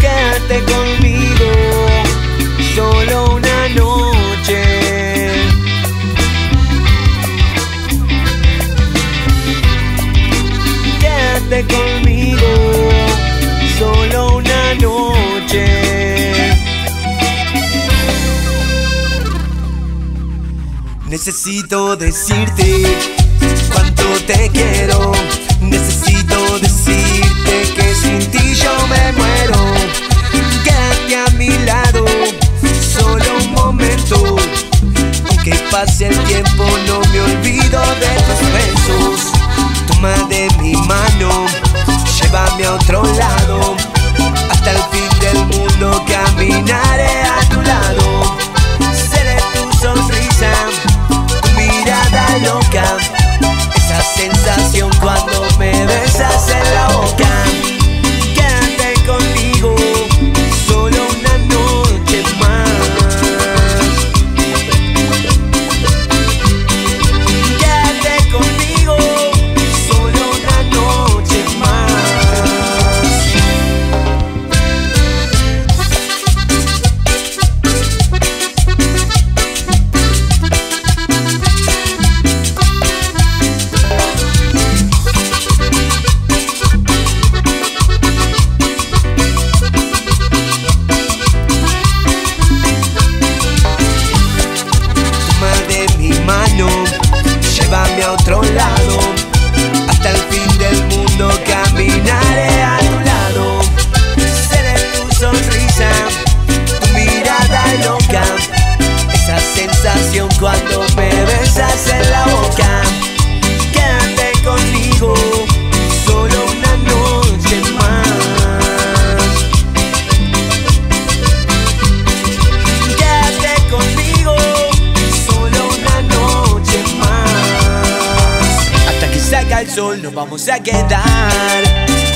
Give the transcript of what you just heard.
Quédate conmigo, Necesito decirte cuánto te quiero. Necesito decirte que sin ti yo me muero. Quédate a mi lado, solo un momento. Aunque pase el tiempo, no me olvido de tus besos. Toma de mi mano, llévame a otro lado. Hasta el fin del mundo caminaré sensación cuando me besas en la boca. Quédate conmigo, solo una noche más. Quédate conmigo, solo una noche más. Hasta que salga el sol nos vamos a quedar.